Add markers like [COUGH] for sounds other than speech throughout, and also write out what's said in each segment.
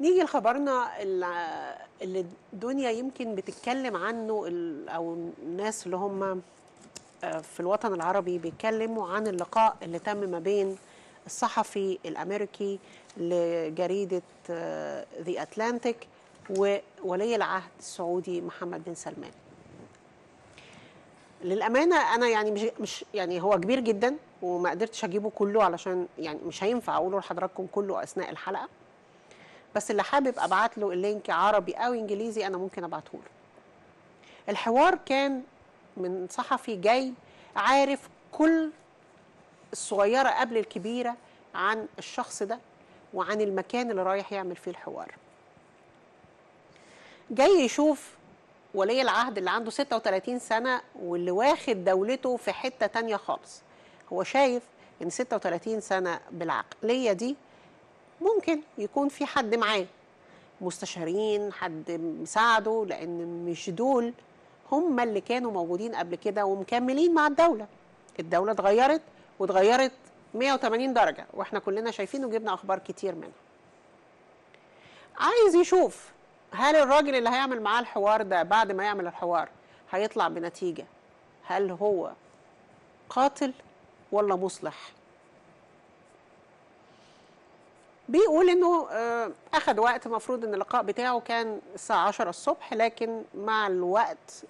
نيجي لخبرنا اللي الدنيا يمكن بتتكلم عنه أو الناس اللي هم آه، في الوطن العربي بيتكلموا عن اللقاء اللي تم ما بين الصحفي الأمريكي لجريدة ذا اتلانتيك وولي العهد السعودي محمد بن سلمان. للأمانة أنا يعني مش مش يعني هو كبير جدا وما قدرتش أجيبه كله علشان يعني مش هينفع أقوله لحضراتكم كله أثناء الحلقة. بس اللي حابب أبعت له اللينك عربي أو إنجليزي أنا ممكن أبعته له. الحوار كان من صحفي جاي عارف كل الصغيرة قبل الكبيرة عن الشخص ده وعن المكان اللي رايح يعمل فيه الحوار. جاي يشوف ولي العهد اللي عنده 36 سنة واللي واخد دولته في حتة تانية خالص. هو شايف إن 36 سنة بالعقلية دي ممكن يكون في حد معاه. مستشارين حد مساعده لأن مش دول هم اللي كانوا موجودين قبل كده ومكملين مع الدولة. الدولة اتغيرت واتغيرت 180 درجة وإحنا كلنا شايفين وجبنا أخبار كتير منها. عايز يشوف هل الراجل اللي هيعمل معاه الحوار ده بعد ما يعمل الحوار هيطلع بنتيجة هل هو قاتل ولا مصلح؟ بيقول إنه آه، اخذ وقت مفروض إن اللقاء بتاعه كان الساعة 10 الصبح لكن مع الوقت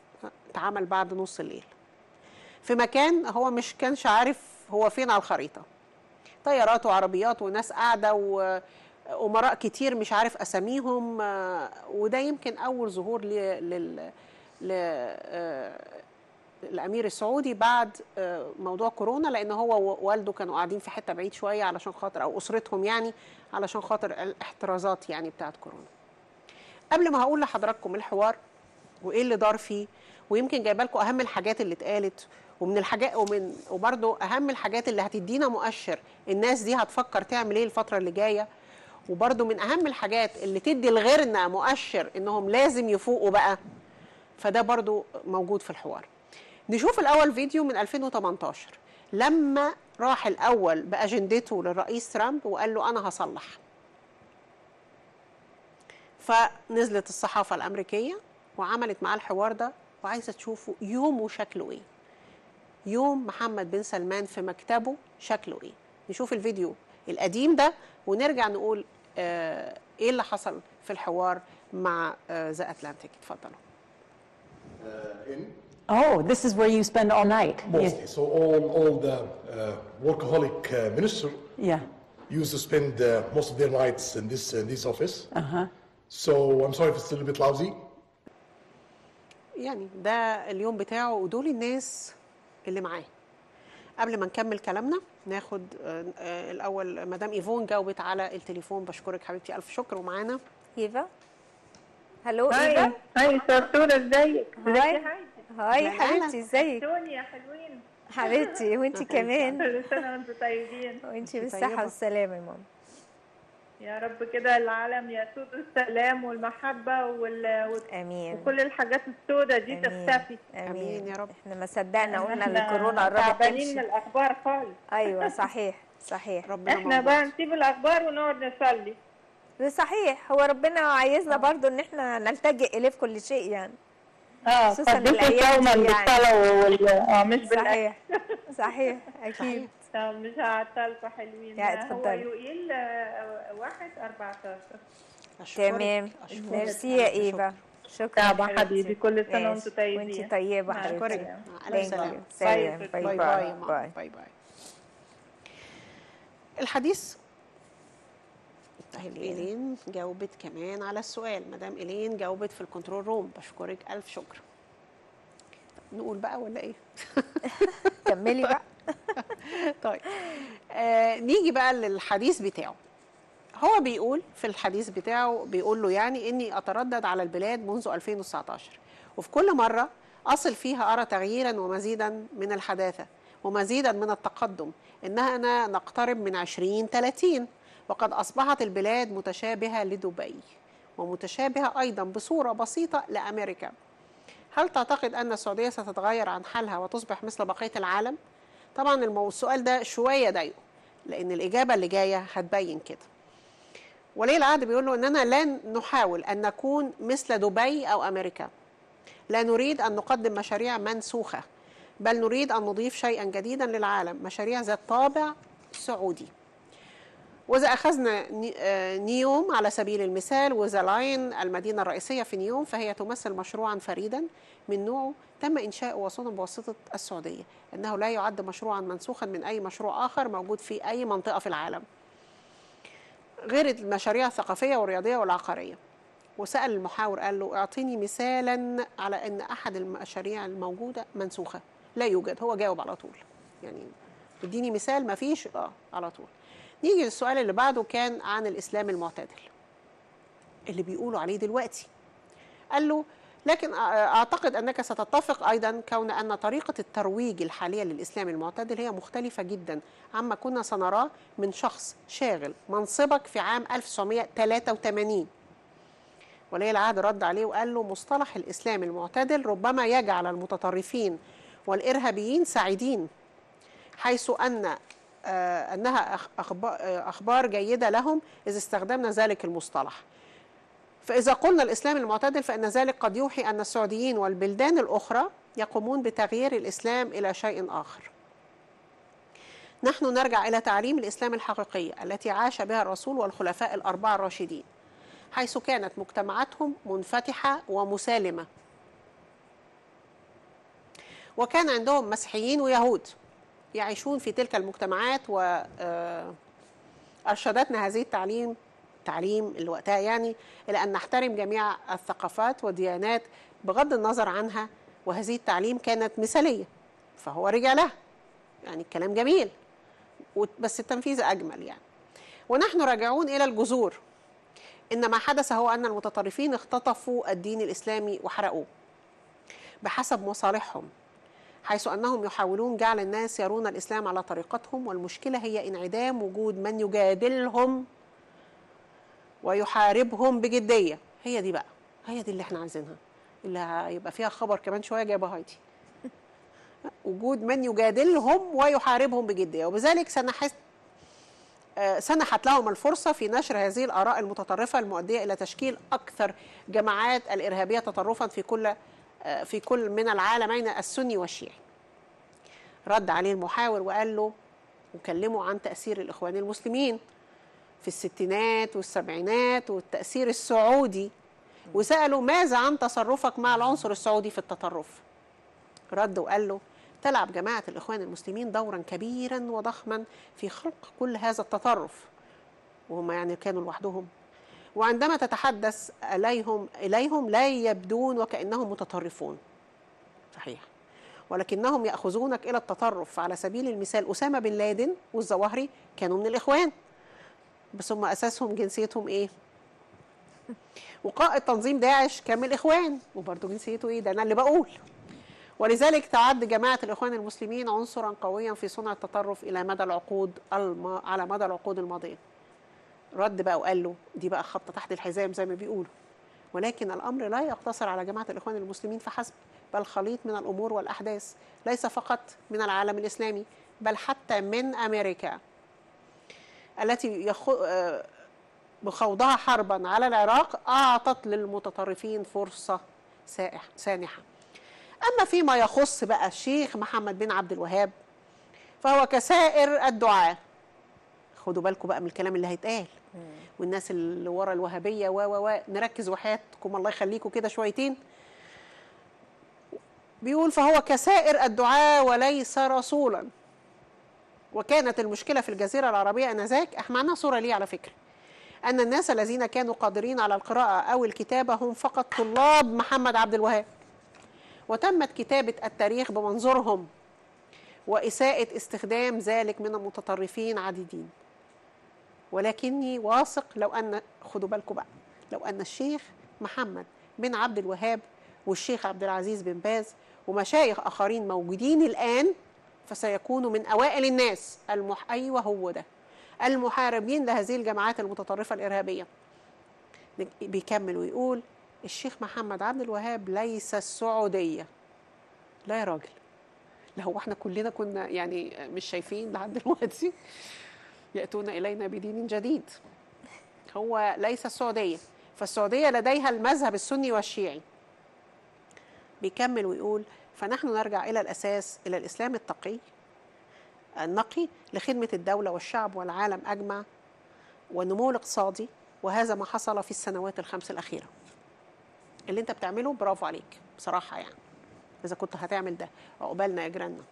اتعمل بعد نص الليل. في مكان هو مش كانش عارف هو فين على الخريطة. طيارات وعربيات وناس قاعدة وأمراء كتير مش عارف أساميهم آه، وده يمكن أول ظهور لل الأمير السعودي بعد آه، موضوع كورونا لأن هو ووالده كانوا قاعدين في حتة بعيد شوية علشان خاطر أو أسرتهم يعني علشان خاطر الاحترازات يعني بتاعت كورونا. قبل ما هقول لحضراتكم الحوار وإيه اللي دار فيه ويمكن جايبة لكم أهم الحاجات اللي اتقالت ومن الحاجات ومن وبرده أهم الحاجات اللي هتدينا مؤشر الناس دي هتفكر تعمل إيه الفترة اللي جاية وبرده من أهم الحاجات اللي تدي لغيرنا مؤشر إنهم لازم يفوقوا بقى فده برضو موجود في الحوار. نشوف الأول فيديو من 2018 لما راح الأول بأجندته للرئيس ترامب وقال له أنا هصلح. فنزلت الصحافة الأمريكية وعملت معاه الحوار ده وعايزة تشوفوا يومه شكله إيه. يوم محمد بن سلمان في مكتبه شكله إيه. نشوف الفيديو القديم ده ونرجع نقول آه إيه اللي حصل في الحوار مع ذا أتلانتيك. اتفضلوا. uh, in Oh, this is where you spend all night. mostly. So all all the uh, workaholic uh, minister Yeah. used to spend uh, most of their nights in this in this office. Uh huh. So I'm sorry if it's a little bit lousy. يعني ده اليوم بتاعه ودول الناس اللي معاه قبل ما نكمل كلامنا ناخد آه، آه، الأول مدام ايفون جاوبت على التليفون بشكرك حبيبتي الف شكر ومعانا ايفا hello ايفا hi سرسورة ازيك؟ ازيك hi. حبيبتي ازيك؟ يا حلوين. حبيبتي وانتي [LAUGHS] كمان؟ كل سنة وأنتم طيبين. وانتي طيبة. بالصحة والسلامة يا ماما. يا رب كده العالم يسود السلام والمحبة وال... آمين. وكل الحاجات السوداء دي آمين. تختفي. آمين. يا رب. إحنا ما صدقنا قلنا الكورونا قربت تعبانين من تمشي الأخبار خالص. أيوه [LAUGHS] صحيح صحيح. ربنا إحنا موجود. بقى نسيب الأخبار ونقعد نصلي. صحيح هو ربنا عايزنا برضو إن إحنا نلتجئ إليه في كل شيء يعني. آه خصوصاً قدسوا دي يعني. بالصلاة وال... آه مش بالأكل صحيح صحيح أكيد [LAUGHS] طب مش هعطلكوا حلوين يا هو اتفضلي. يوئيل آه، واحد أربعتاشر أشكرك. تمام أشكرك. ميرسي يا. إيفا شكرا طبعا حبيبي كل سنة ماشي. وأنتم طيبين وانتي طيبة مع حبيبتي. سلام bye. bye bye bye الحديث طيب إيلين جاوبت كمان على السؤال. مدام إيلين جاوبت في ال control room. بشكرك ألف شكر. نقول بقى ولا إيه؟ [LAUGHS] كملي بقى. [LAUGHS] طيب. آه نيجي بقى للحديث بتاعه. هو بيقول في الحديث بتاعه بيقول له يعني إني أتردد على البلاد منذ 2019 وفي كل مرة أصل فيها أرى تغييرا ومزيدا من الحداثة ومزيدا من التقدم. اننا نقترب من 2030 وقد أصبحت البلاد متشابهة لدبي ومتشابهة أيضا بصورة بسيطة لأمريكا. هل تعتقد أن السعودية ستتغير عن حالها وتصبح مثل بقية العالم؟ طبعا. السؤال ده شوية ضايقه لأن الإجابة اللي جاية هتبين كده. ولي العهد بيقول له إننا لن نحاول أن نكون مثل دبي أو أمريكا. لا نريد أن نقدم مشاريع منسوخة بل نريد أن نضيف شيئا جديدا للعالم مشاريع ذات طابع سعودي. وإذا أخذنا آه، نيوم على سبيل المثال وزلاين المدينة الرئيسية في نيوم فهي تمثل مشروعا فريدا من نوعه تم إنشاؤه وصولا بواسطة السعودية. إنه لا يعد مشروعا منسوخا من أي مشروع آخر موجود في أي منطقة في العالم. غير المشاريع الثقافية والرياضية والعقارية. وسأل المحاور قال له أعطيني مثالا على أن أحد المشاريع الموجودة منسوخة. لا يوجد هو جاوب على طول. يعني اديني مثال ما فيش؟ آه على طول. نيجي للسؤال اللي بعده كان عن الإسلام المعتدل اللي بيقولوا عليه دلوقتي. قال له لكن أعتقد أنك ستتفق أيضا كون أن طريقة الترويج الحالية للإسلام المعتدل هي مختلفة جدا عما كنا سنراه من شخص شاغل منصبك في عام 1983 ولي العهد رد عليه وقال له مصطلح الإسلام المعتدل ربما يجعل المتطرفين والإرهابيين سعيدين حيث أن أنها أخ- أخبار, آه، أخبار جيدة لهم إذا استخدمنا ذلك المصطلح. فإذا قلنا الإسلام المعتدل فإن ذلك قد يوحي أن السعوديين والبلدان الأخرى يقومون بتغيير الإسلام إلى شيء آخر. نحن نرجع إلى تعليم الإسلام الحقيقية التي عاش بها الرسول والخلفاء الأربعة الراشدين حيث كانت مجتمعاتهم منفتحة ومسالمة. وكان عندهم مسيحيين ويهود. يعيشون في تلك المجتمعات وأرشدتنا هذه التعليم تعليم اللي وقتها يعني إلى أن نحترم جميع الثقافات والديانات بغض النظر عنها وهذه التعليم كانت مثالية فهو رجع لها. يعني الكلام جميل بس التنفيذ أجمل يعني. ونحن راجعون إلى الجذور. إن ما حدث هو أن المتطرفين اختطفوا الدين الإسلامي وحرقوه بحسب مصالحهم. حيث أنهم يحاولون جعل الناس يرون الإسلام على طريقتهم والمشكلة هي انعدام وجود من يجادلهم ويحاربهم بجدية. هي دي بقى هي دي اللي إحنا عايزينها. اللي هيبقى فيها خبر كمان شوية جايبه هايدي [LAUGHS] وجود من يجادلهم ويحاربهم بجدية. وبذلك سنحس آه، سنحت لهم الفرصة في نشر هذه الآراء المتطرفة المؤدية إلى تشكيل أكثر جماعات الإرهابية تطرفا في كل في كل من العالمين السني والشيعي. رد عليه المحاور وقال له وكلمه عن تأثير الإخوان المسلمين في الستينات والسبعينات والتأثير السعودي وسأله ماذا عن تصرفك مع العنصر السعودي في التطرف؟ رد وقال له تلعب جماعة الإخوان المسلمين دورا كبيرا وضخما في خلق كل هذا التطرف. وهم يعني كانوا لوحدهم. وعندما تتحدث إليهم إليهم لا يبدون وكأنهم متطرفون. صحيح. ولكنهم يأخذونك إلى التطرف. على سبيل المثال أسامة بن لادن والظواهري كانوا من الإخوان. بس هم أساسهم جنسيتهم إيه؟ وقائد تنظيم داعش كان من الإخوان. وبرضه جنسيته إيه؟ ده أنا اللي بقول. ولذلك تعد جماعة الإخوان المسلمين عنصرا قويا في صنع التطرف إلى مدى العقود الم... على مدى العقود الماضية. رد بقى وقال له دي بقى خط تحت الحزام زي ما بيقولوا. ولكن الأمر لا يقتصر على جماعة الإخوان المسلمين فحسب بل خليط من الأمور والأحداث ليس فقط من العالم الإسلامي بل حتى من أمريكا التي يخ... آه، بخوضها حربا على العراق أعطت للمتطرفين فرصة سائح سانحة. أما فيما يخص بقى الشيخ محمد بن عبد الوهاب فهو كسائر الدعاة خدوا بالكم بقى من الكلام اللي هيتقال. والناس اللي ورا الوهابية و و نركز وحياتكم الله يخليكم كده شويتين. بيقول فهو كسائر الدعاة وليس رسولا. وكانت المشكلة في الجزيرة العربية آنذاك إحنا صورة ليه على فكرة. أن الناس الذين كانوا قادرين على القراءة أو الكتابة هم فقط طلاب محمد عبد الوهاب. وتمت كتابة التاريخ بمنظورهم وإساءة استخدام ذلك من المتطرفين عديدين. ولكني واثق لو أن خدوا بالكم بقى لو أن الشيخ محمد بن عبد الوهاب والشيخ عبد العزيز بن باز ومشايخ آخرين موجودين الآن فسيكونوا من أوائل الناس. المح... أيوة هو ده. المحاربين لهذه الجماعات المتطرفة الإرهابية. بيكمل ويقول الشيخ محمد عبد الوهاب ليس السعودية. لا يا راجل. لا هو إحنا كلنا كنا يعني مش شايفين لحد دلوقتي. يأتون إلينا بدين جديد. هو ليس السعودية فالسعودية لديها المذهب السني والشيعي. بيكمل ويقول فنحن نرجع إلى الأساس إلى الإسلام التقي النقي لخدمة الدولة والشعب والعالم أجمع والنمو الاقتصادي وهذا ما حصل في السنوات الخمس الأخيرة. اللي أنت بتعمله برافو عليك بصراحة يعني. إذا كنت هتعمل ده عقبالنا أجرنا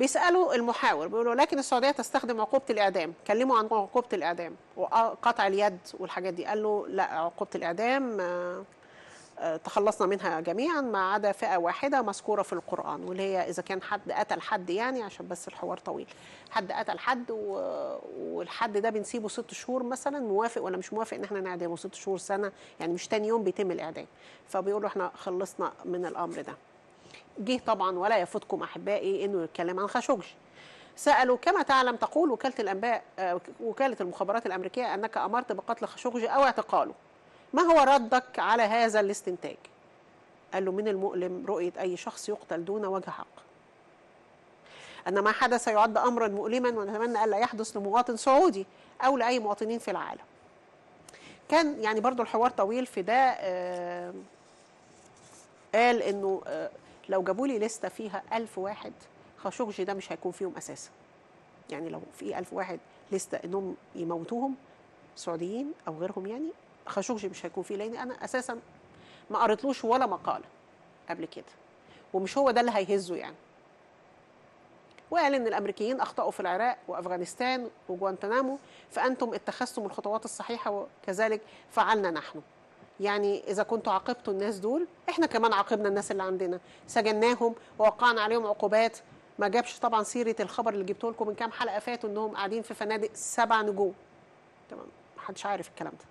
بيسألوا المحاور بيقولوا لكن السعودية تستخدم عقوبة الإعدام. كلموا عن عقوبة الإعدام. وقطع اليد والحاجات دي. قال له لا عقوبة الإعدام آه، آه، تخلصنا منها جميعا ما عدا فئة واحدة مذكورة في القرآن واللي هي إذا كان حد قتل حد يعني عشان بس الحوار طويل. حد قتل حد. والحد ده بنسيبه ست شهور مثلا موافق ولا مش موافق إن إحنا نعدمه؟ ست شهور سنة يعني مش تاني يوم بيتم الإعدام. فبيقولوا إحنا خلصنا من الأمر ده. جه طبعا ولا يفوتكم أحبائي إنه يتكلم عن خاشقجي. سألوا كما تعلم تقول وكالة الأنباء آه، وكالة المخابرات الأمريكية أنك أمرت بقتل خاشقجي أو اعتقاله. ما هو ردك على هذا الاستنتاج؟ قال له من المؤلم رؤية أي شخص يقتل دون وجه حق. أن ما حدث يعد امرا مؤلما ونتمنى ألا يحدث لمواطن سعودي أو لأي مواطنين في العالم. كان يعني برضو الحوار طويل في ده آه، قال إنه آه، لو جابوا لي لستة فيها ألف واحد خاشقجي ده مش هيكون فيهم أساسا. يعني لو في ألف واحد لستة إنهم يموتوهم سعوديين أو غيرهم يعني خاشقجي مش هيكون فيه لأن أنا أساسا ما قريتلوش ولا مقالة قبل كده. ومش هو ده اللي هيهزه يعني. وقال إن الأمريكيين أخطأوا في العراق وأفغانستان وجوانتنامو فأنتم اتخذتم الخطوات الصحيحة وكذلك فعلنا نحن. يعني إذا كنتوا عاقبتوا الناس دول إحنا كمان عاقبنا الناس اللي عندنا. سجناهم ووقعنا عليهم عقوبات. ما جابش طبعا سيرة الخبر اللي جبته لكم من كام حلقة فاتوا إنهم قاعدين في فنادق سبع نجوم. تمام. محدش عارف الكلام ده.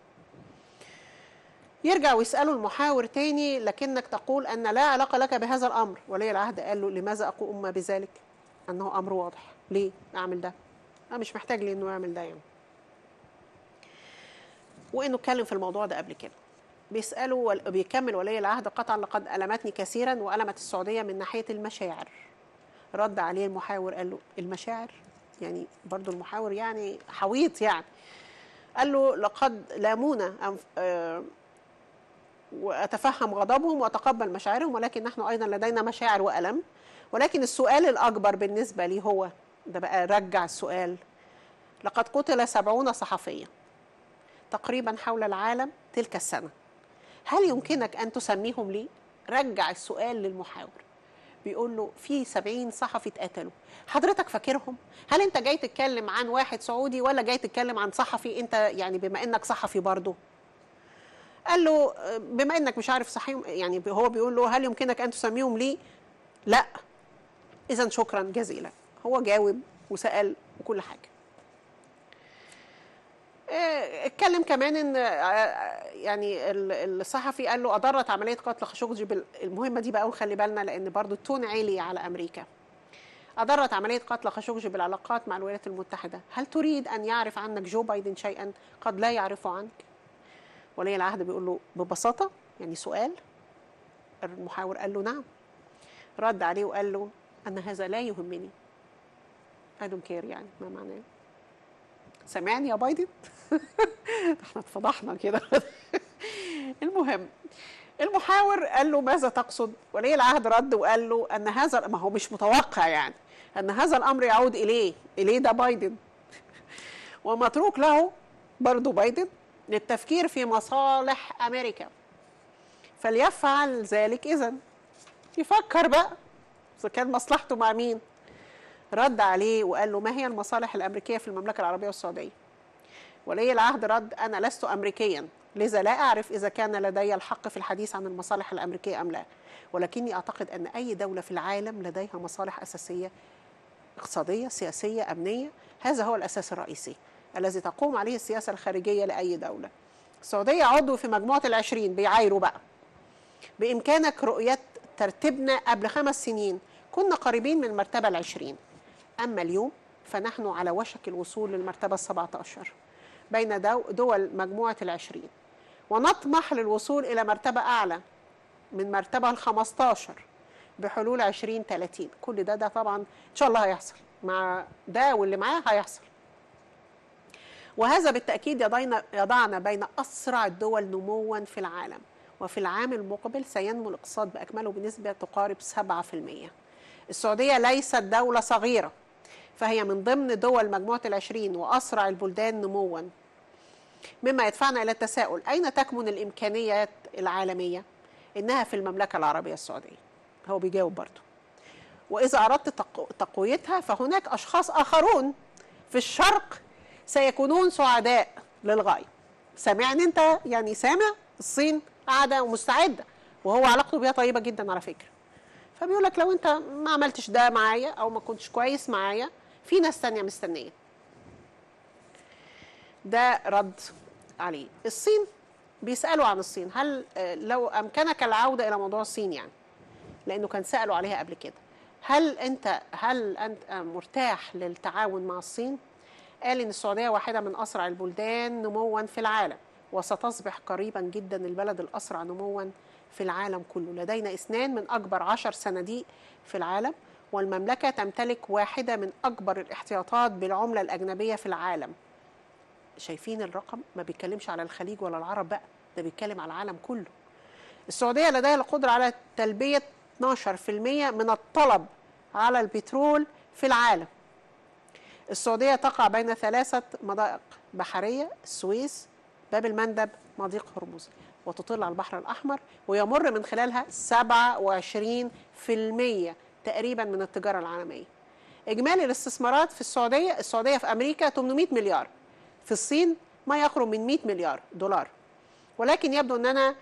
يرجع ويسأله المحاور تاني لكنك تقول أن لا علاقة لك بهذا الأمر. ولي العهد قال له لماذا أقوم بذلك؟ أنه أمر واضح. ليه أعمل ده؟ أنا مش محتاج لي أنه يعمل ده يعني. وإنه اتكلم في الموضوع ده قبل كده. بيسألوا ول- بيكمل ولي العهد قطعا لقد ألمتني كثيرا وألمت السعودية من ناحية المشاعر. رد عليه المحاور قال له المشاعر؟ يعني برضو المحاور يعني حويط يعني. قال له لقد لامونا آه، وأتفهم غضبهم وأتقبل مشاعرهم ولكن نحن أيضا لدينا مشاعر وألم. ولكن السؤال الأكبر بالنسبة لي هو ده بقى رجع السؤال لقد قتل سبعون صحفيا تقريبا حول العالم تلك السنة. هل يمكنك أن تسميهم لي؟ رجع السؤال للمحاور. بيقول له في سبعين صحفي اتقتلوا. حضرتك فاكرهم؟ هل أنت جاي تتكلم عن واحد سعودي ولا جاي تتكلم عن صحفي؟ أنت يعني بما إنك صحفي برضه. قال له بما إنك مش عارف صحيح يعني هو بيقول له هل يمكنك أن تسميهم لي؟ لا. اذا شكرا جزيلا. هو جاوب وسأل وكل حاجة. اتكلم كمان إن آه، يعني ال- الصحفي قال له أضرت عملية قتل خاشقجي المهمة دي بقى وخلي بالنا لأن برضو التون عالي على أمريكا. أضرت عملية قتل خاشقجي بالعلاقات مع الولايات المتحدة. هل تريد أن يعرف عنك جو بايدن شيئا قد لا يعرفه عنك؟ ولي العهد بيقول له ببساطة يعني سؤال. المحاور قال له نعم. رد عليه وقال له أن هذا لا يهمني. I don't care يعني ما معناه. سامعني يا بايدن؟ [LAUGHS] إحنا اتفضحنا كده. المهم المحاور قال له ماذا تقصد؟ ولي العهد رد وقال له أن هذا ما هو مش متوقع يعني أن هذا الأمر يعود إليه إليه ده بايدن. [LAUGHS] ومتروك له برضه بايدن للتفكير في مصالح أمريكا. فليفعل ذلك اذا يفكر بقى إذا كان مصلحته مع مين. رد عليه وقال له ما هي المصالح الأمريكية في المملكة العربية والسعودية؟ ولي العهد رد أنا لست امريكيا. لذا لا أعرف إذا كان لدي الحق في الحديث عن المصالح الأمريكية أم لا. ولكني أعتقد أن أي دولة في العالم لديها مصالح أساسية اقتصادية سياسية أمنية. هذا هو الأساس الرئيسي الذي تقوم عليه السياسة الخارجية لأي دولة. السعودية عضو في مجموعة العشرين بيعايروا بقى. بإمكانك رؤية ترتيبنا قبل خمس سنين كنا قريبين من المرتبه العشرين. أما اليوم فنحن على وشك الوصول للمرتبة السبعه عشر بين دو- دول مجموعة العشرين. ونطمح للوصول إلى مرتبة أعلى من مرتبة الخمستاشر بحلول عشرين تلاتين. كل ده ده طبعا إن شاء الله هيحصل. مع ده واللي معاه هيحصل. وهذا بالتأكيد يضعنا, يضعنا بين أسرع الدول نموا في العالم. وفي العام المقبل سينمو الاقتصاد بأكمله بنسبة تقارب 7% السعودية ليست دولة صغيرة. فهي من ضمن دول مجموعة العشرين وأسرع البلدان نموا. مما يدفعنا إلى التساؤل أين تكمن الإمكانيات العالمية؟ إنها في المملكة العربية السعودية. هو بيجاوب برضه. وإذا أردت تق- تقويتها فهناك أشخاص آخرون في الشرق سيكونون سعداء للغاية. سامعني أنت؟ يعني سامع؟ الصين قاعدة ومستعدة. وهو علاقته بيها طيبة جدا على فكرة. فبيقول لك لو أنت ما عملتش ده معايا أو ما كنتش كويس معايا في ناس تانية مستنية. ده رد عليه. الصين بيسألوا عن الصين. هل آه، لو أمكنك العودة إلى موضوع الصين يعني لأنه كان سألوا عليها قبل كده. هل أنت هل أنت مرتاح للتعاون مع الصين؟ قال إن السعودية واحدة من أسرع البلدان نموا في العالم وستصبح قريبا جدا البلد الأسرع نموا في العالم كله. لدينا اثنان من أكبر عشر صناديق في العالم. والمملكة تمتلك واحدة من أكبر الاحتياطات بالعملة الأجنبية في العالم. شايفين الرقم؟ ما بيتكلمش على الخليج ولا العرب بقى ده بيتكلم على العالم كله. السعودية لديها القدرة على تلبية 12% من الطلب على البترول في العالم. السعودية تقع بين ثلاثة مضائق بحرية السويس باب المندب مضيق هرمز وتطل على البحر الأحمر ويمر من خلالها 27% تقريبا من التجارة العالمية. إجمالي الاستثمارات في السعودية السعودية في أمريكا 800 مليار. في الصين ما يقرب من 100 مليار دولار. ولكن يبدو أننا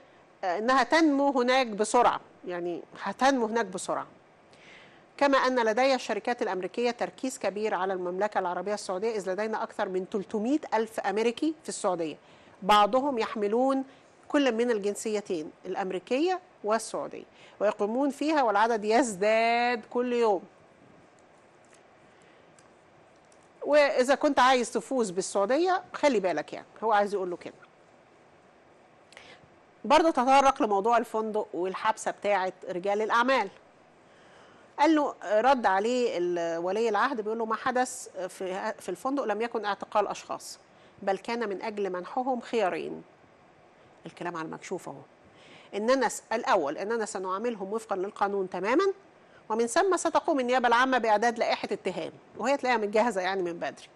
أنها تنمو هناك بسرعة. يعني هتنمو هناك بسرعة. كما أن لدي الشركات الأمريكية تركيز كبير على المملكة العربية السعودية إذ لدينا أكثر من 300 ألف أمريكي في السعودية. بعضهم يحملون كل من الجنسيتين الأمريكية والسعودية. ويقيمون فيها والعدد يزداد كل يوم. وإذا كنت عايز تفوز بالسعودية خلي بالك يعني هو عايز يقول له كده. برضه تطرق لموضوع الفندق والحبسة بتاعة رجال الأعمال. قال له رد عليه ولي العهد بيقول له ما حدث في في الفندق لم يكن اعتقال أشخاص بل كان من أجل منحهم خيارين. الكلام على المكشوف أهو. اننا س- الأول اننا سنعاملهم وفقا للقانون تماما ومن ثم ستقوم النيابة العامة بإعداد لائحة اتهام وهي تلاقيها متجهزة يعني من بدري.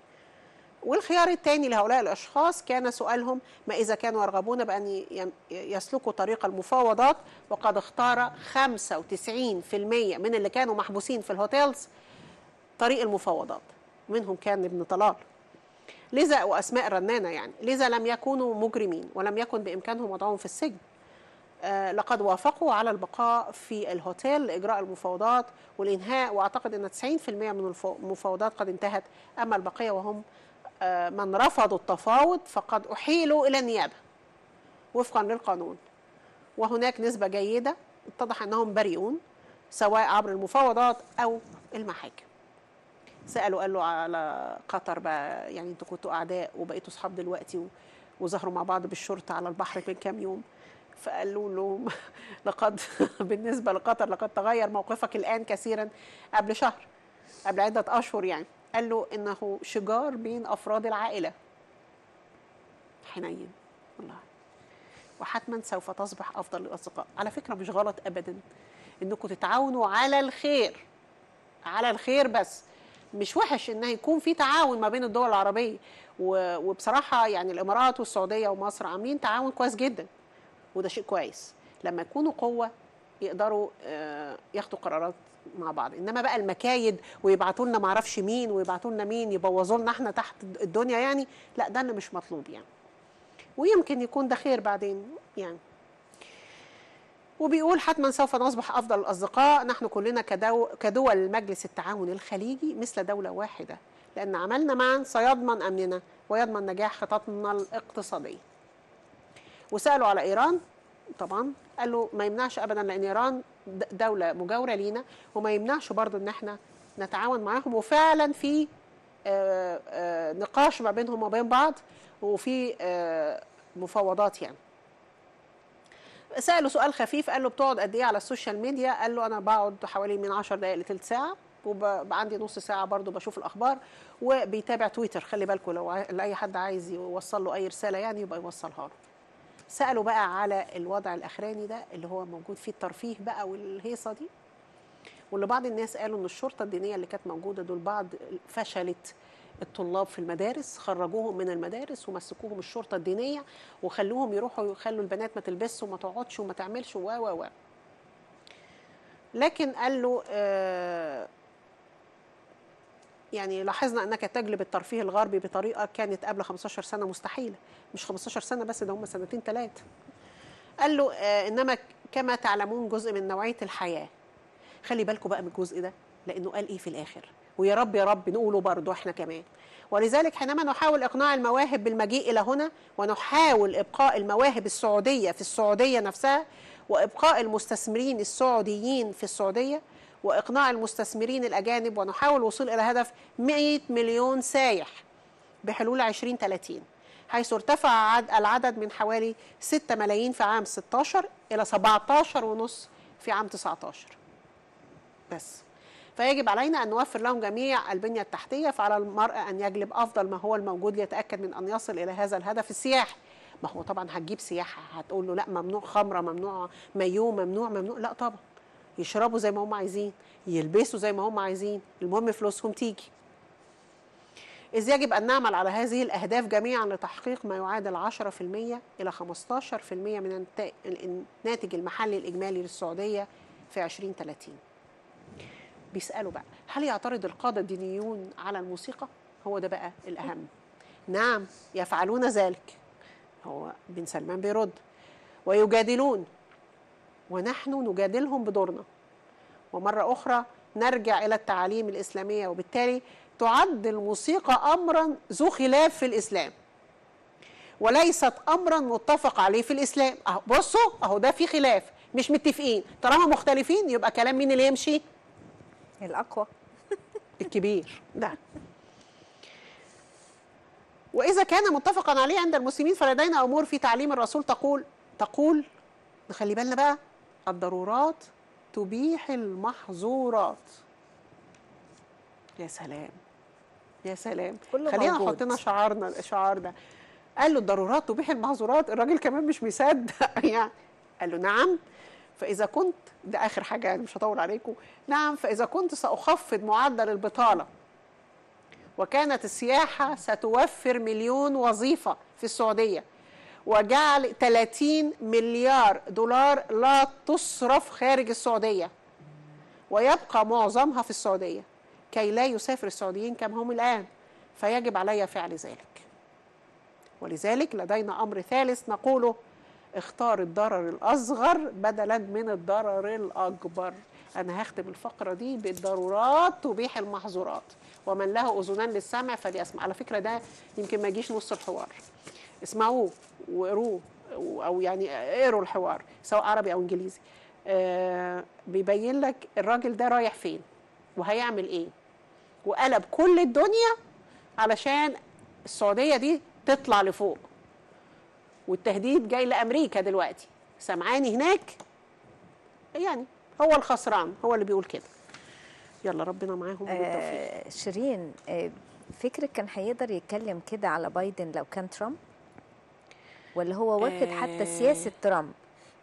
والخيار الثاني لهؤلاء الأشخاص كان سؤالهم ما إذا كانوا يرغبون بأن يسلكوا طريق المفاوضات وقد اختار 95% من اللي كانوا محبوسين في الهوتيلز طريق المفاوضات. منهم كان ابن طلال. لذا وأسماء رنانه يعني لذا لم يكونوا مجرمين ولم يكن بإمكانهم وضعهم في السجن. آه، لقد وافقوا على البقاء في الهوتيل لإجراء المفاوضات والإنهاء وأعتقد إن 90% من المفاوضات قد انتهت. أما البقية وهم آه، من رفضوا التفاوض فقد أحيلوا إلى النيابة وفقا للقانون. وهناك نسبة جيدة اتضح أنهم بريئون سواء عبر المفاوضات أو المحاكم. سألوا قال له على قطر بقى يعني أنتوا كنتوا أعداء وبقيتوا أصحاب دلوقتي وظهروا مع بعض بالشرطة على البحر من كام يوم. فقالوا له [LAUGHS] لقد [LAUGHS] بالنسبة لقطر لقد تغير موقفك الآن كثيرا قبل شهر قبل عدة أشهر يعني. قال له إنه شجار بين أفراد العائلة. حنين والله. وحتما سوف تصبح أفضل الأصدقاء. على فكرة مش غلط ابدا إنكم تتعاونوا على الخير على الخير بس. مش وحش إن يكون في تعاون ما بين الدول العربية. وبصراحة يعني الإمارات والسعودية ومصر عاملين تعاون كويس جدا. وده شيء كويس. لما يكونوا قوة يقدروا آه، ياخدوا قرارات مع بعض. إنما بقى المكايد ويبعتوا لنا معرفش مين ويبعتوا لنا مين يبوظوا لنا إحنا تحت الدنيا يعني لا ده مش مطلوب يعني. ويمكن يكون ده خير بعدين يعني. وبيقول حتما سوف نصبح أفضل الأصدقاء. نحن كلنا كدو كدول مجلس التعاون الخليجي مثل دولة واحدة لأن عملنا معا سيضمن أمننا ويضمن نجاح خططنا الاقتصادية. وسألوا على إيران طبعا قال له ما يمنعش ابدا لأن إيران د- دولة مجاورة لينا وما يمنعش برضو إن إحنا نتعاون معاهم. وفعلا في آه، آه، نقاش ما بينهم وبين بعض وفي آه، مفاوضات يعني. سأله سؤال خفيف قال له بتقعد قد إيه على ال social media؟ قال له أنا بقعد حوالي من 10 دقائق لثلث ساعة وبقى عندي نص ساعة برضو بشوف الأخبار وبيتابع تويتر. خلي بالكم لو لأي حد عايز يوصل له أي رسالة يعني يبقى يوصلها له. سالوا بقى على الوضع الأخراني ده اللي هو موجود فيه الترفيه بقى والهيصة دي. واللي بعض الناس قالوا إن الشرطة الدينية اللي كانت موجودة دول بعض فشلت الطلاب في المدارس خرجوهم من المدارس ومسكوهم الشرطة الدينية وخلوهم يروحوا يخلوا البنات ما تلبسش وما تقعدش وما تعملش و و و. لكن قال له آه يعني لاحظنا أنك تجلب الترفيه الغربي بطريقة كانت قبل 15 سنة مستحيلة مش 15 سنة بس ده هم سنتين ثلاثة قال له آه إنما كما تعلمون جزء من نوعية الحياة. خلي بالكم بقى من الجزء ده لأنه قال إيه في الآخر؟ ويا رب يا رب نقوله برضه إحنا كمان. ولذلك حينما نحاول إقناع المواهب بالمجيء إلى هنا ونحاول إبقاء المواهب السعودية في السعودية نفسها وإبقاء المستثمرين السعوديين في السعودية وإقناع المستثمرين الأجانب ونحاول الوصول إلى هدف 100 مليون سايح بحلول 2030 حيث ارتفع عد- العدد من حوالي 6 ملايين في عام 16 إلى 17 ونص في عام 19 بس. فيجب علينا أن نوفر لهم جميع البنية التحتية فعلى المرء أن يجلب أفضل ما هو الموجود ليتأكد من أن يصل إلى هذا الهدف السياحي. ما هو طبعا هتجيب سياحة هتقول له لا ممنوع خمرة ممنوع مايو ممنوع ممنوع. لا طبعا. يشربوا زي ما هم عايزين يلبسوا زي ما هم عايزين المهم فلوسهم تيجي. إذ يجب أن نعمل على هذه الأهداف جميعا لتحقيق ما يعادل 10% إلى 15% من الناتج المحلي الإجمالي للسعودية في 2030 بيسألوا بقى هل يعترض القادة الدينيون على الموسيقى؟ هو ده بقى الأهم. نعم يفعلون ذلك. هو بن سلمان بيرد ويجادلون ونحن نجادلهم بدورنا. ومرة أخرى نرجع إلى التعاليم الإسلامية وبالتالي تعد الموسيقى أمرا ذو خلاف في الإسلام. وليست أمرا متفق عليه في الإسلام. أهو بصوا أهو ده في خلاف مش متفقين. طالما مختلفين يبقى كلام مين اللي يمشي؟ الأقوى. الكبير. ده [LAUGHS] وإذا كان متفقا عليه عند المسلمين فلدينا أمور في تعليم الرسول تقول تقول نخلي بالنا بقى الضرورات تبيح المحظورات. يا سلام. يا سلام. كله خلينا لنا شعارنا الشعار ده. قال له الضرورات تبيح المحظورات الراجل كمان مش مصدق. [LAUGHS] يعني قال له نعم. فإذا كنت ده آخر حاجة يعني مش هطول عليكم. نعم فإذا كنت سأخفض معدل البطالة. وكانت السياحة ستوفر مليون وظيفة في السعودية. وجعل 30 مليار دولار لا تصرف خارج السعودية. ويبقى معظمها في السعودية. كي لا يسافر السعوديين كما هم الآن. فيجب علي فعل ذلك. ولذلك لدينا أمر ثالث نقوله اختار الضرر الأصغر بدلا من الضرر الأكبر. أنا هختم الفقرة دي بالضرورات تبيح المحظورات. ومن له أذنان للسمع فليسمع. على فكرة ده يمكن ما يجيش نص الحوار. اسمعوه واقروه أو يعني اقروا الحوار سواء عربي أو إنجليزي. آه بيبين لك الراجل ده رايح فين وهيعمل إيه. وقلب كل الدنيا علشان السعودية دي تطلع لفوق. والتهديد جاي لأمريكا دلوقتي. سمعاني هناك؟ يعني هو الخسران هو اللي بيقول كده. يلا ربنا معاهم آه شيرين آه فكرك كان هيقدر يتكلم كده على بايدن لو كان ترامب؟ ولا هو واخد حتى آه. سياسة ترامب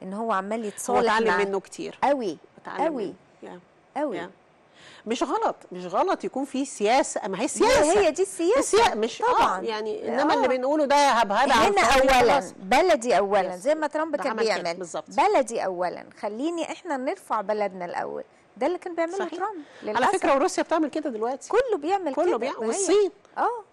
إن هو عمال هو يتصالح اتعلم مع منه كتير. قوي اتعلم قوي. قوي. مش غلط مش غلط يكون في سياسة ما هي هي, سياسة هي دي السياسة السياسة مش طبعاً. طبعا يعني إنما آه. اللي بنقوله ده هبهبه هنا اولا. بلدي اولا. زي ما ترامب كان بيعمل. بلدي اولا خليني إحنا نرفع بلدنا الأول ده اللي كان بيعمله. ترامب على. فكرة وروسيا بتعمل كده دلوقتي كله بيعمل كله كده بيعمل والصين آه